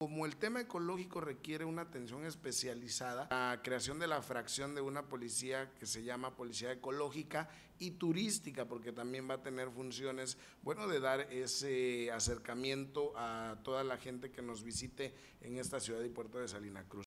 Como el tema ecológico requiere una atención especializada, la creación de la fracción de una policía que se llama Policía Ecológica y Turística, porque también va a tener funciones, bueno, de dar ese acercamiento a toda la gente que nos visite en esta ciudad y puerto de Salina Cruz.